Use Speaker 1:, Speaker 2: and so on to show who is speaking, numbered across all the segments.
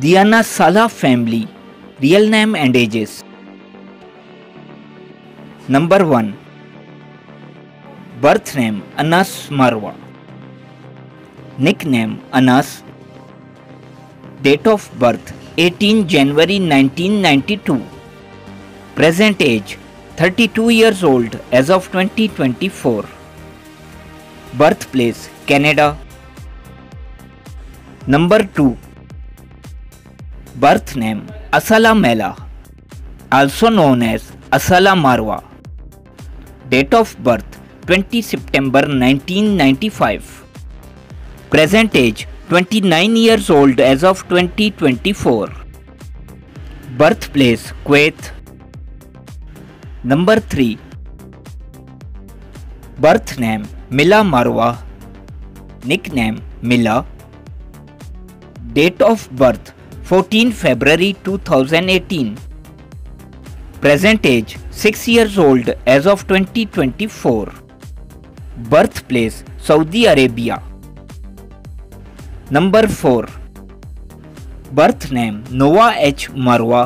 Speaker 1: Diana Sala family, real name and ages. Number 1 Birth name Anas Marwa. Nickname Anas. Date of birth 18 January 1992. Present age 32 years old as of 2024. Birthplace Canada. Number 2 Birth name Asala Mela, also known as Asala Marwa. Date of birth 20 September 1995. Present age 29 years old as of 2024. Birthplace Kuwait. Number 3 birth name Mila Marwa nickname Mila. Date of birth 14 February 2018 present age 6 years old age of 2024 birthplace Saudi Arabia. Number four. Birth name Nova H Marwa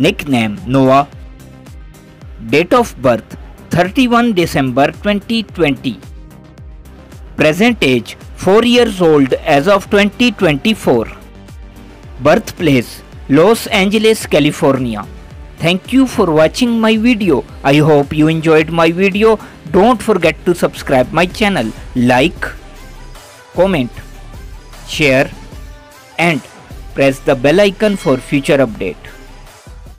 Speaker 1: nickname Nova. Date of birth 31 December 2020. Present age 4 years old as of 2024. Birthplace Los Angeles, California. Thank you for watching my video. I hope you enjoyed my video. Don't forget to subscribe my channel, like, comment, share and press the bell icon for future update.